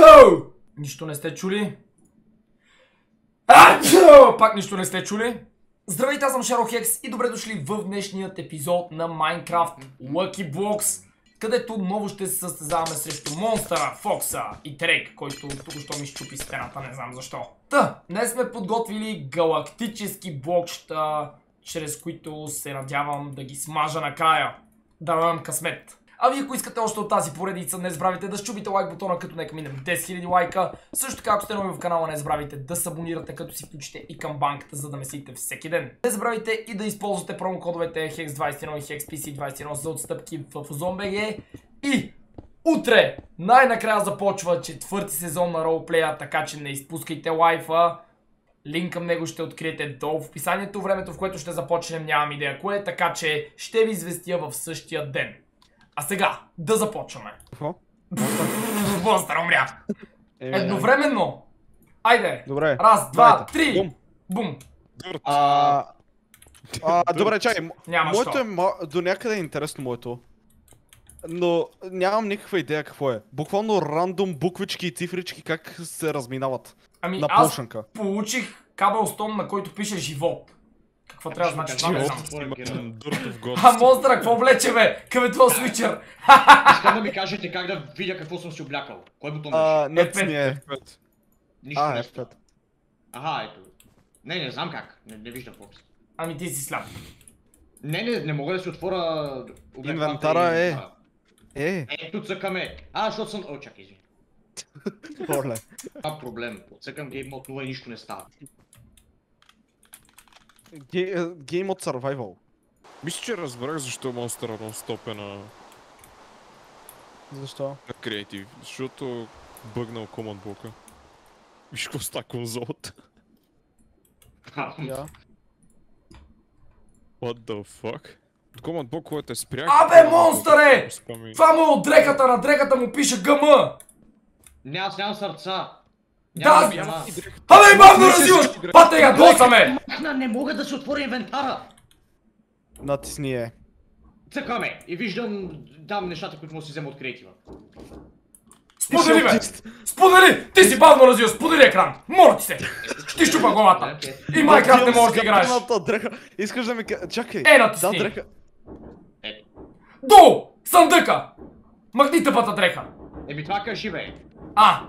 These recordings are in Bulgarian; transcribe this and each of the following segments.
Ачо! Нищо не сте чули? Ачо! Пак нищо не сте чули? Здравейте, аз съм Шаро Хекс и добре дошли в днешният епизод на Minecraft Lucky Blocks, където отново ще се състезаваме срещу монстъра, Фокса и Трейк, който тук що ми щупи стената, не знам защо. Та, днес сме подготвили галактически блокчета, чрез които се надявам да ги смажа накрая. Да имам късмет. А вие ако искате още от тази поредица, не забравяйте да щупите лайк бутона, като нека минем 10 000 лайка. Също така, ако сте нови в канала, не забравяйте да се абонирате, като си включите и към банката, за да месите всеки ден. Не забравяйте и да използвате промокодовете HEX21 и HEXPC21 за отстъпки в OZONBG. И утре най-накрая започва четвърти сезон на ролплея, така че не изпускайте лайфа. Линк към него ще откриете долу в описанието. Времето, в което ще започнем, нямам идея кое, така че ще ви известя в същия ден. А сега, да започваме. Какво? Монстър умря. Едновременно. Айде. Добре. Раз, два, три. Бум. Бум. А, а, добре, чакай. м- Няма моето е до някъде е интересно моето. Но нямам никаква идея какво е. Буквално рандом буквички и цифрички как се разминават Ами на аз получих кабелстон, на който пише живот. Какво трябва да значи това, не знам. А монстъра, какво влече бе? Към е това свичър? Искам да ми кажете как да видя какво съм си облякал. Кой бутон А, беше? нет F5. ми е. Нищо А, не F5. Аха, ето. Не, не знам как. Не, не виждам какво. Ами ти си сляп. Не, не, не мога да си отворя Инвентара е. Е, Ето цъкаме. А, защото съм... О, чакай, извини. орле. Това проблем. Цъкам гейм мод 0 и нищо не става. Е, Game от Survival. Мисля, че разбрах защо монстъра нон-стоп е на, Защо? на креатив. Защото бъгнал команд блока. Виж какво ста конзолата. Я. What the fuck? Команд блок, който е спрях. Абе, монстъре! Спами. Това му е от дрехата, на дрехата му пише ГМ. Не, аз нямам сърца. Да. Абе, бавно развиваш! Пате я, досаме! Махна, не мога да си отворя инвентара. Натисни е. Цъкаме. И виждам там нещата, които мога да си взема от креатива. Сподели бе! Сподели! Ти си бавно развил, сподели екран! Моля ти се! Ще щупа главата! И Майнкрафт не можеш да играеш! Искаш да ми ка- Чакай. Е, натисни. Да, дреха. Е, Долу! Съндъка! Махни тъпата дреха! еми това кажи бе. А,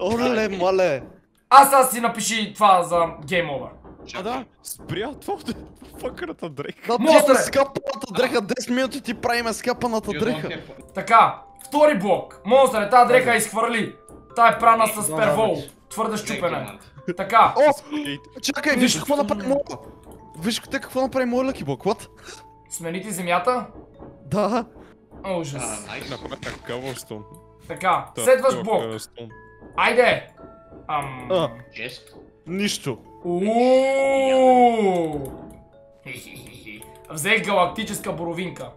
Орле, мале. аз аз си напиши това за Game Over. А да, спря това от фъкърата дрека. Да, Монстре! скапаната дреха, 10 минути ти правиме скапаната дреха. have- Така, втори блок. Монстър, тази дреха изхвърли. Та е прана с первол. Твърде щупене. Excellent. Така, О, чакай, виж какво направи моя. Виж те какво направи моя Lucky Block, what? смените земята. Да. Ужас. А, найс. Направи така стон. Така, следващ блок. Айде! Ам... А, нищо. Ууу! Взех галактическа боровинка.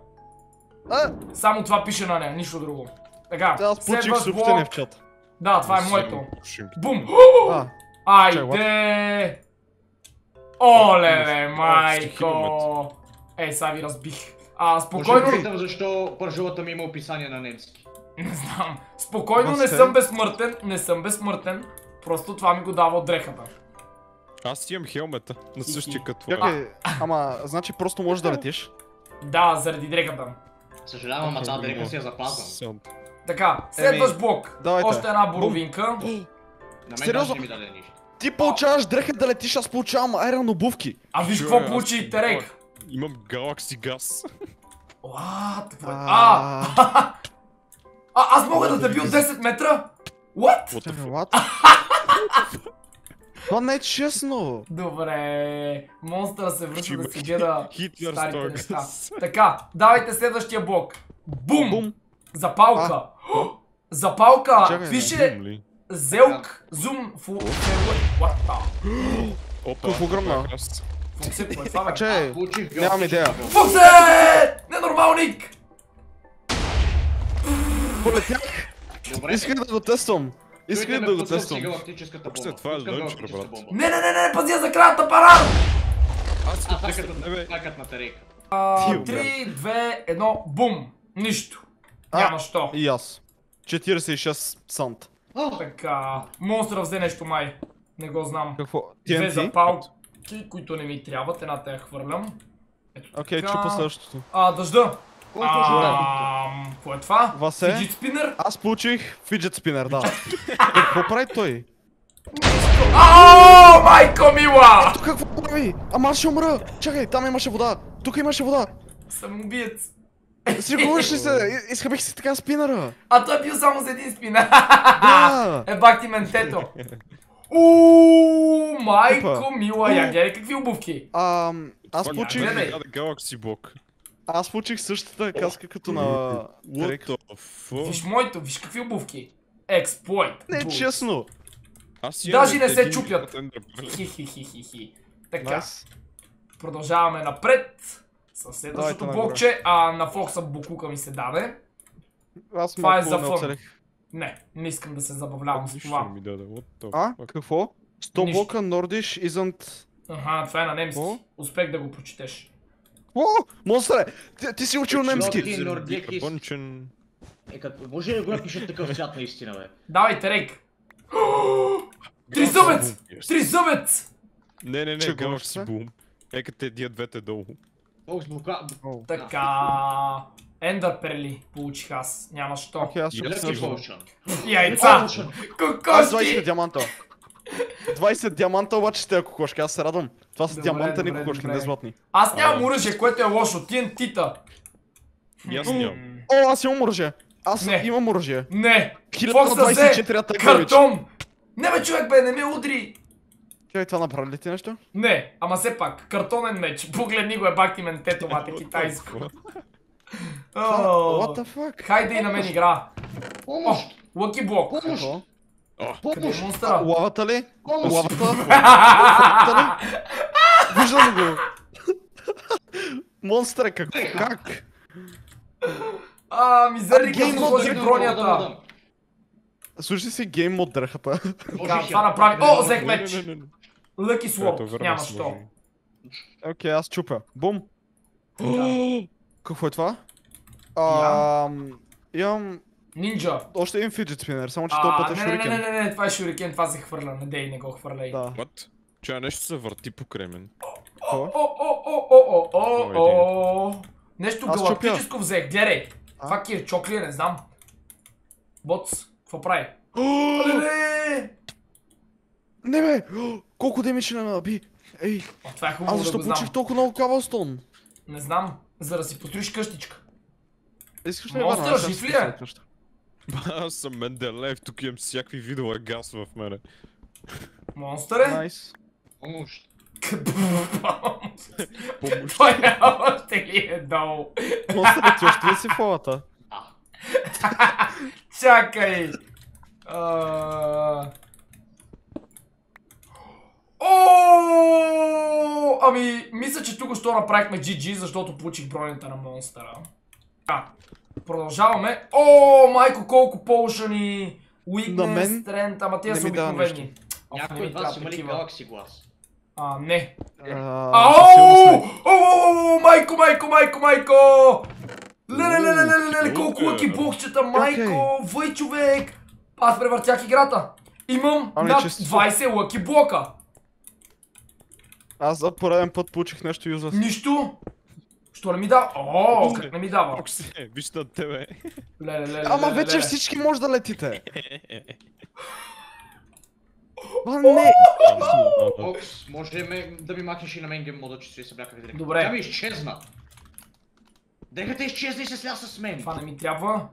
А, Само това пише на нея, нищо друго. Така, аз получих съобщение в чата. Да, това е моето. Бум! Айде! Оле, майко! Е, сега ви разбих. А, Може да спокойно... питам защо пържулата ми има описание на немски. Не знам. Спокойно не съм безсмъртен, не съм безсмъртен. Просто това ми го дава от дрехата. Аз имам хелмета на същия като това. чакай, ама, значи просто можеш да летиш. Да, заради дрехата. Съжалявам, ама тази дреха си я запазвам. Съм. Така, следващ блок. давайте. Още една боровинка. На мен Сериозно? даже не ми даде нищо. Ти получаваш дреха да летиш, аз получавам айрон обувки. А виж какво получи Терек. Имам галакси газ. What? А, А! Аз мога да от 10 метра? What? What the fuck? Това не е честно. Добре, монстъра се връща да си гледа старите неща. Така, давайте следващия блок. Бум! Запалка! Запалка! Пише? Зелк Зум Фу... What the? Огромна? газ. Фуксе, кое е това бе? Че, нямам идея. Фуксе! Ненормалник! Полетях. Добре. Исках да го тествам. Исках да го тествам. бомба. това е галактическа брат. Не, не, не, не, пази за краят апарат! Аз А, като на бе. 3, 2, 1, бум! Нищо. Няма що. И аз. 46 сант. Така, монстъра взе нещо май. Не го знам. Какво? Две запалки, които не ми трябват. Едната я хвърлям. Ето Окей, чупа следващото. А, дъжда. Кой е? Ам, Какво е това? Васе? Fidget спинър? Аз получих фиджет спинер, да. Е, какво прави той? Ао, майко мила! Тук какво прави? Ама аз ще умра! Чакай, там имаше вода! Тук имаше вода! Самоубиец. Сигуриш ли се? И- Изхабих си така спинера! А той е бил само за един спинър. Да! Е бак ти ментето. Ууу, майко мила, я гледай какви обувки. Ам, аз получих... гледай. Galaxy Block. Аз получих същата каска като на... What Крек. the fuck? Виж моето, виж какви обувки. Експлойт. Не, честно! Аз Даже не се чупят. Хи-хи-хи-хи-хи. Така, Найс. продължаваме напред. С Давайте следващото блокче, а на Фокса Букука ми се даде. Аз Това е за не фън. Не, не искам да се забавлявам с това. ми даде. А? Какво? 100 Нищо. блока Nordish isn't... Аха, това е на немски. Успех да го прочетеш. О, монстре! Ти, ти си учил немски! Нордик, из- Бънчен... Е, като може ли да го напишат такъв цвят наистина, бе? Давайте, Рейк. Тризъбец! Тризъбец! Не, не, не, Galaxy бе? Boom. Нека те дия двете долу. Фокс блока... О, Така... Ендър перли получих аз. Няма що. Окей, аз ще. Яйца! Аз 20 Кокошки! диаманта. 20 диаманта обаче сте кокошки, аз се радвам. Това са Добре, диамантени добре, кокошки, не златни. Аз нямам оръжие, което е лошо. TNT-та. И аз нямам. О, аз имам оръжие. Аз Не. имам оръжие. Не! Фокса взе 1024 атака картон! Не бе, човек бе, не ме удри! Чай, това направи ли ти нещо? Не, ама все пак, картонен меч. Погледни го е бак ти ментето, мате китайско. What the fuck? Хайде и на мен игра. Помощ! Лъки блок. Помощ! Какво? Къде е Помощ! монстъра? Лавата ли? Помощ! Лавата? Лавата ли? Виждам го. Монстре, какво? Как? А, мизерник мод, сложи бронята. Слушай си гейм мод дрехата. Така, това направи. О, взех меч. Лъки слоп. Няма що. Окей, аз чупя. Бум. Какво е това? Ам, Имам Нинджа. още един фиджет спинер, само че този А, път е не, не, не, не, шурикен. не, това е шурикен, това се хвърля. Не дей, не го хвърляй. Да. What? Чая нещо се върти покрай мен. О, о, о, о, о, о, о, о. Нещо галактическо взех, гледай. А? Това кирчок ли е, не знам. Боц, какво прави? Не бе! Колко демидж не наби? Ей, О, това е хубаво защо получих толкова много каблстон? Не знам, за да си построиш къщичка. Искаш ли Монстър, жив ли е? Аз съм Менделеев, тук имам всякакви видове газ в мене. Монстър е? Найс. Помощ! Помощ. Той е още ли е долу? Монстър, ти още ли си в лавата? А, Чакай! О, Ами, мисля, че тук що направихме GG, защото получих бронята на монстъра. Продължаваме. О, майко, колко полшани! Weakness, мен strength, ама тия са обикновени. Някой от вас има ли. Galaxy глас? А, не. Ау! О, майко, майко, майко, майко! Леле, леле, леле, леле, колко лъки бокчета, майко! Въй, човек! Аз превъртях играта. Имам Ами, над честито. 20 лъки блока. Аз за пореден път получих нещо юзлес. Нищо. Що не ми дава? О, как не ми дава? Фокси, виж на тебе. Леле, леле, Ама леле, вече леле. всички може да летите. А, не! Може да ми махнеш и на мен гейм мода, че си се бляках директно? Добре. Тя ми изчезна. Дрехата изчезна и се сля с мен. Това не ми трябва.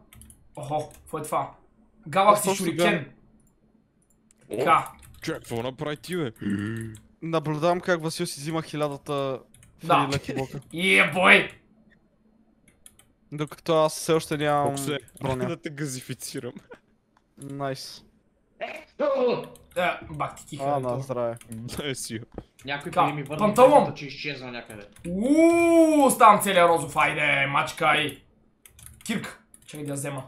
Охо, какво е това? Галакси Шурикен. Така. Човек, какво направи ти, бе? Наблюдавам как Васил си взима хилядата Да. Е, бой! Докато аз все още нямам Фоксе, броня. да те газифицирам. Найс. Е, бах ти киха. А, на здраве. Дай си. Някой преди ми върна панталон. че изчезна някъде. Ууу, ставам целия розов, айде, мачкай. Кирка, чакай да я взема.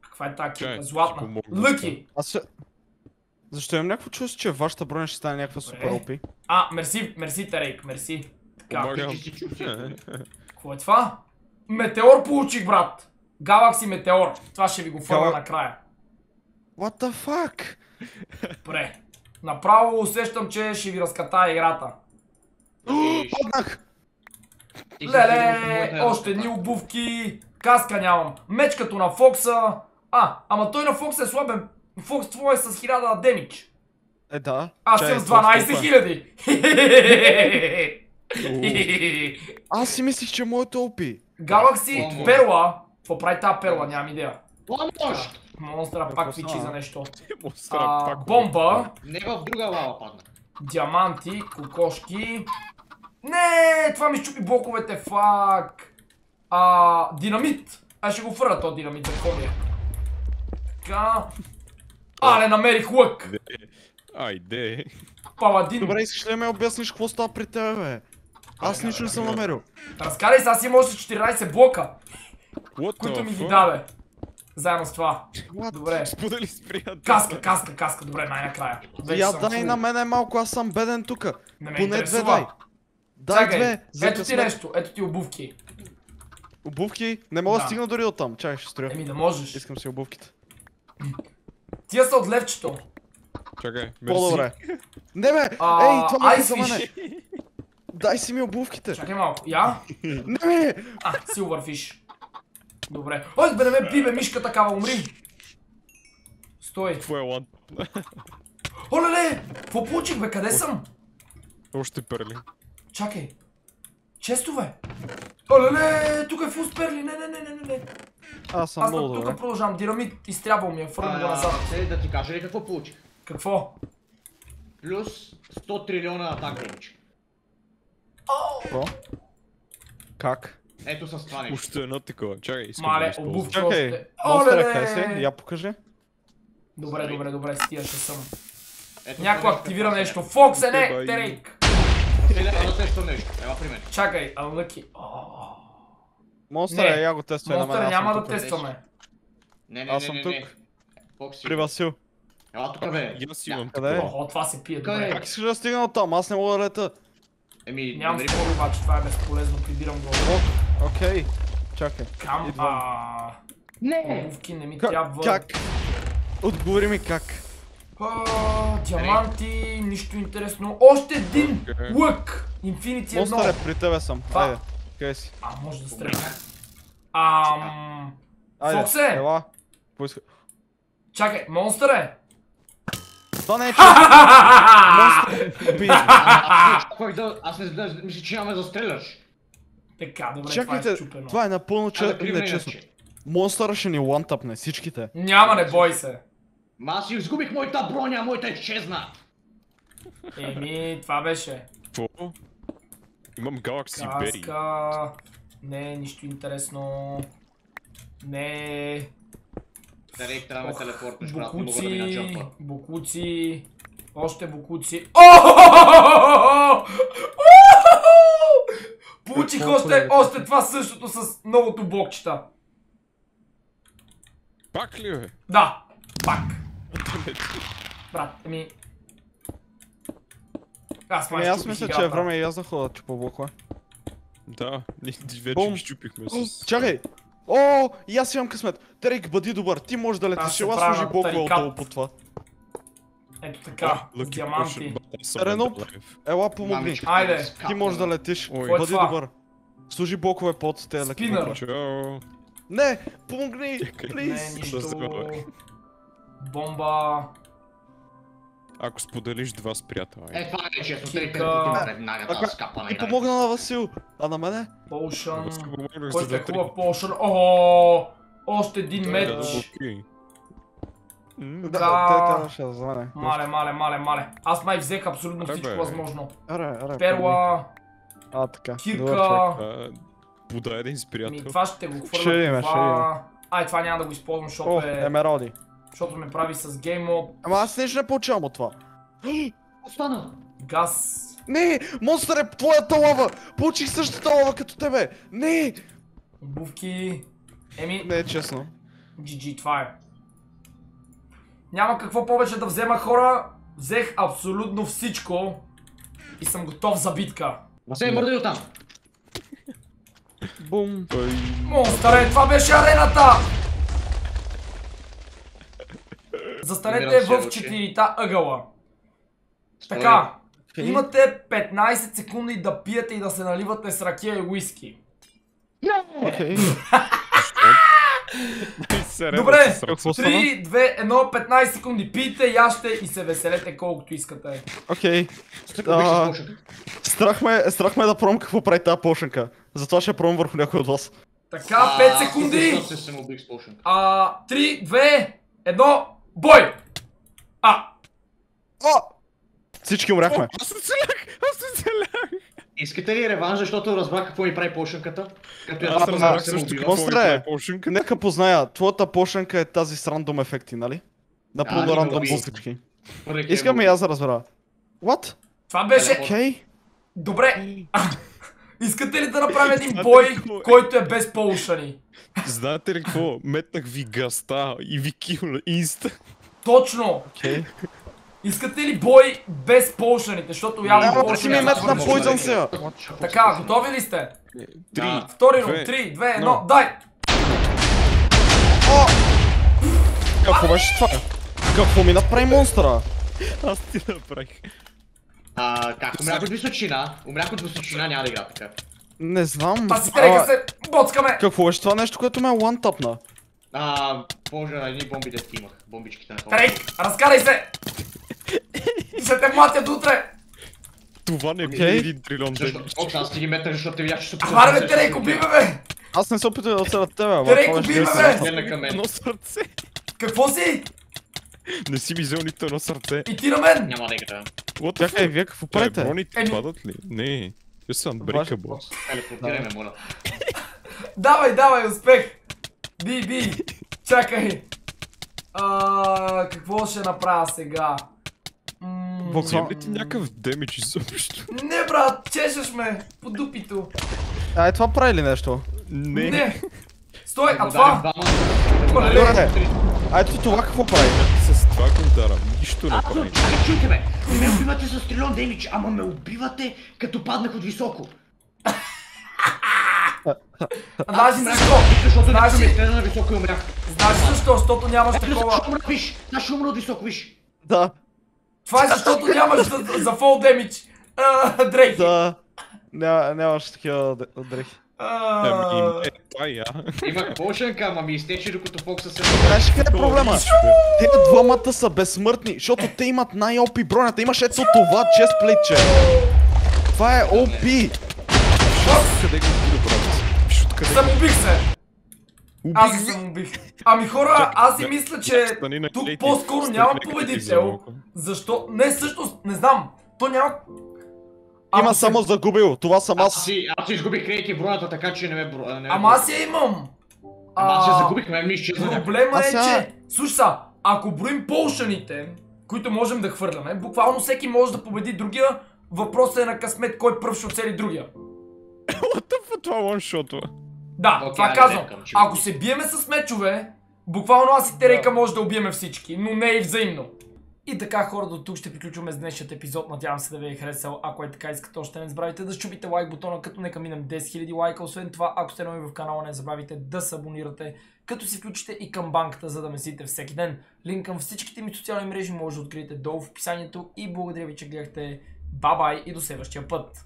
Каква е тази кирка? Златна. Лъки. Аз. Защо имам някакво чувство, че вашата броня ще стане някаква супер опи? А, мерси, мерси Тарейк, мерси. Как? Е. Какво е това? Метеор получих, брат! Галакси Метеор. Това ще ви го фърна накрая. What the fuck? Пре. Направо усещам, че ще ви разкатая играта. Паднах! Леле, още ни обувки, каска нямам. Меч като на Фокса. А, ама той на Фокса е слабен. Фокс твой е с 1000 демич! Е, да. Аз съм с 12 000. Аз си мислих, че моето е опи. Галакси Помощ. перла. Какво прави тази перла? Нямам идея. Помощ! Монстъра Какво пак става? фичи за нещо. А, пак. бомба. Не в друга лава падна. Диаманти, кокошки. Не, това ми щупи блоковете, фак. А, динамит. Аз ще го фърля този динамит, за ми е. Така. Але, намерих лък. Айде. Паладин. Добре, искаш ли да ме обясниш какво става при тебе, бе? Аз нищо не съм намерил. Разкарай се, аз имам още 14 блока, What които ми ги даде. Заедно с това. What? Добре. Сподели с приятел. Каска, каска, каска. Добре, най-накрая. Я съм дай фул. на мене малко, аз съм беден тука. Не ме Поне две интересува. дай. Дай Чакай, две. За ето ти нещо, ето ти обувки. Обувки? Не мога да стигна дори от там. Чакай, ще строя. Еми да можеш. Искам си обувките. Тия са от левчето. Чакай, мерси. По-добре. Не бе! Ей, това не е за мене! Дай си ми обувките! Чакай малко. Я? Не бе! А, Silverfish. Добре. Ой, бе, не ме бе, мишка такава, умри. Стой. Какво е лан? Олеле! Какво получих, бе? Къде съм? Още перли. Чакай. Честове. Олеле! Тук е фул сперли. Не, не, не, не, не, не. Аз съм Аз много добре. тук продължавам. Динамит изтрябал ми е. Фърна го назад. А, Се да ти кажа ли какво получих? Какво? Плюс 100 трилиона атак damage. Какво? Как? Ето с това нещо. Още едно такова. Чакай, искам да Мале, използвам. обувки Чакай, монстъра къде си? Я покажи. Добре, добре, добре, с тия ще съм. Ето Някой активира какво нещо. Фокс е, не! Терейк! е. Едно тещо нещо. Ела при мен. Чакай, Unlucky. О, Монстъра, я го тествай на мен. Монстър аз няма съм да тестваме. Не, не, Аз не, съм не, тук. При Васил. Ела тук бе. Аз имам Къде е? Охо, това се пие, добре. е? Как искаш да стигна от там? Аз не мога да лета. Еми, Нямам намери спор обаче, това е безполезно, прибирам го. О, окей. Чакай. Кам, а... Не! Обувки не ми Как? трябва. Как? Отговори ми как. А, диаманти, нищо интересно. Още един Окей. лък! Инфинити едно. Монстър е при тебе съм. Това. Айде. Къде си? А, може да стреля. Ам... Айде. Фоксе! Ела. Поиска. Чакай, монстър е! Това не е че. Монстър. Би. Кой да... Аз не знам, мисля, че няма да стреляш. Така, добре, това е Чакайте, това е напълно че... Нечестно. Монстъра ще ни лантъпне всичките. Няма, не бой се. Ма аз си изгубих моята броня, моята изчезна. Еми, това беше. Какво? Имам Galaxy Berry. Каска... Не, нищо интересно. Не. Тарек, трябва да телепортнеш, брат, не мога да ми Букуци, наджампа. букуци, още букуци. О! Получих още, е? още това същото с новото блокчета. Пак ли бе? Да, пак. Брат, ами... Аз май Ами аз мисля, че е време и аз да ходя чупа блокове. Да, ние вече ги щупихме с... Чакай! О, и аз имам късмет. Терек, бъди добър. Ти можеш да летиш. Ела служи на блокове отдолу по това. Ето така, с диаманти. Potion, but I'm Рено, alive. Ела помогни. Мамичка, Айде. е скапана. Ти можеш да летиш. Кой е Бъди добър. Служи блокове под тези леки Спинър. Не, помогни, Чакай. Не, плиз. нищо. Бомба. Ако споделиш два с приятел, Е, това е. Тарек, телепортирам веднага Ако- тази скапана И помогна на Васил. А на мене? Potion. Аз помогнах Който за е да хубав potion. О, още един е меч. Да. те трябваше да звъне. Мале, мале, мале, мале. Аз май взех абсолютно всичко възможно. Перла, А, така. кирка. Добър човек. а, Подай един с Ми, приятел. това ще го Ще хвърля ще. Ай, това няма да го използвам, защото е... емералди. Защото ме прави с геймод. Ама аз нищо не получавам от това. Остана. Газ. Не, монстър е твоята лава! Получих същата лава като тебе! Не! Обувки. Еми, Не е честно. GG, това е. Няма какво повече да взема хора. Взех абсолютно всичко. И съм готов за битка. Се е мърдай оттам. Бум. Монстър е, това беше арената! Застанете в Ручи. четирита ъгъла. Така, Окей. имате 15 секунди да пиете и да се наливате с ракия и уиски. Окей. Добре, Какво стана? 3, 2, 1, 15 секунди. Пийте, яще и се веселете колкото искате. Окей. Страх ме, страх ме да пробвам какво прави тази пошенка. Затова ще пробвам върху някой от вас. Така, А, 5 секунди. Защо се самоубих с пушек? А, 3, 2, 1, бой! А, О! Всички умряхме. Аз се целях! Аз се целях! Искате ли реванш, защото разбрах какво ми прави пушенката? Като я Аз разбрах също какво ми Монстре! прави пошенка. Нека позная, твоята пошенка е тази с рандом ефекти, нали? Да, Напълно ние рандом го бусички. Искам и аз да разбера. What? това беше... Окей. Добре. Искате ли да направим един бой, е? който е без полушани? Знаете ли какво? Метнах ви гаста и ви килна инста. Точно! Окей. Искате ли бой без полушаните? Защото явно да ми са мет на. Poison сега. Така, готови ли сте? Три. Да. Втори Две, 3, 2, 1, едно. дай! Какво беше това? Какво ми направи монстъра? Аз ти направих. А, как? Умрях от височина. Умрях от височина, няма да игра така. Не знам. Та си трека се, боцкаме! Какво беше това нещо, което ме one-тапна? А, боже, едни бомби дет имах. Бомбичките на Трейк, разкарай се! И ще те млатят утре! Това не е един трилион ден. Окс, аз ти ги метнах, защото те видях, че се Абаре бе, Трейк, уби ме бе! Аз не се опитвам да отсея от тебе, наистина. бе! Гледна към мен. Едно сърце. Какво си? Не си ми взел нито едно сърце. И ти на мен! Няма да игра. What the Чакай, вие какво Е, правите? Броните падат ли? Не. Те са unbreakable. Телепортирай ме, моля. Давай, давай, успех! Би, би! Чакай! А, какво ще направя сега? М, Взем ли ти някакъв демидж изобщо? Не, брат, чешеш ме по дупито. Ай, това прави ли нещо? Не. Не. Стой, а това? Добре. А ето това какво прави? С това го ударам. Нищо не А, прави. ами чуйте ме! Ме убивате с трилион демидж, ама ме убивате като паднах от високо. Знаеш ли защо? Защото ме ли, изстреля на високо и умрях. знаеш ли защо? Защото нямаш такова... защо умра, виж! Аз ще умра от високо, виж! Да, Това е защото нямаш за, за фол демидж. А, Дрейк. да. Ня, нямаш такива дрехи. Ами, е, я. Имах пошенка, ама ми изтече докато Фокса се... Знаеш къде е проблема? Те двамата са безсмъртни, защото те имат най-OP бронята. Имаш ето това честплейтче. Това е OP. Къде го отида, брат? Виж откъде се. Аз убих. се самоубих. Ами хора, аз си мисля, че тук клейти, по-скоро няма победител. Защо? Не, всъщност, не знам. То няма... Има Ако се- само загубил. Това съм Аз аз. си, аз си изгубих кредити бронята, така че не ме бро... не ме Ама аз я имам. Ама аз я А, загубих, мен ми изчезна. Проблема А е, че... Слушай са, ако броим полшаните, които можем да хвърляме, буквално всеки може да победи другия. Въпросът е на късмет кой пръв ще оцели другия. What the fuck, това one Да, Окей, това казвам. Ако се биеме с мечове, буквално аз и Терейка може да убиеме всички, но не и взаимно. И така хора, до тук ще приключваме с днешният епизод. Надявам се да ви е харесал. Ако е така искате още не забравяйте да щупите лайк бутона, като нека минем 10 000 лайка. Освен това, ако сте нови в канала, не забравяйте да се абонирате, като си включите и към банката, за да месите всеки ден. Линк към всичките ми социални мрежи може да откриете долу в описанието и благодаря ви, че гледахте. Бабай и до следващия път!